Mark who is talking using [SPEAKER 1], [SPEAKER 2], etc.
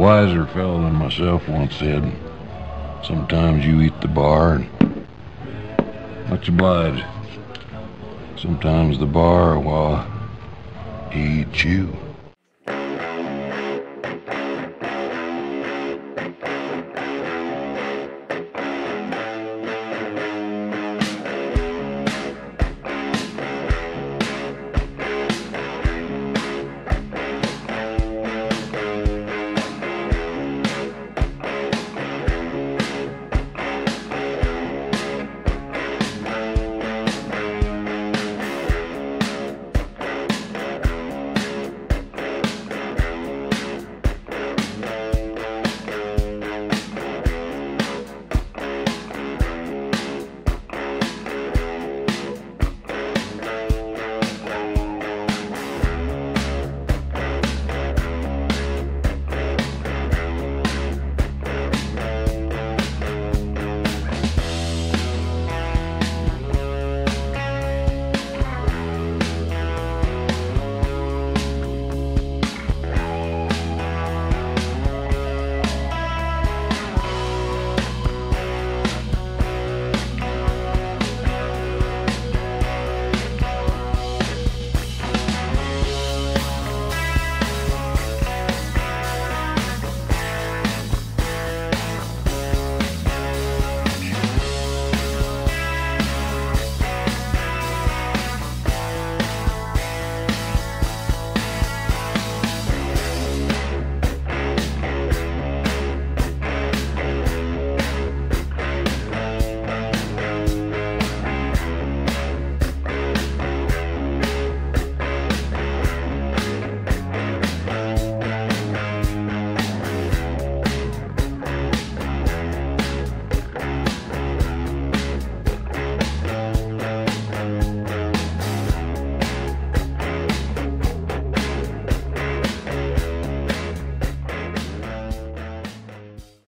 [SPEAKER 1] wiser fellow than myself once said, sometimes you eat the bar and much obliged. Sometimes the bar, while he eats you.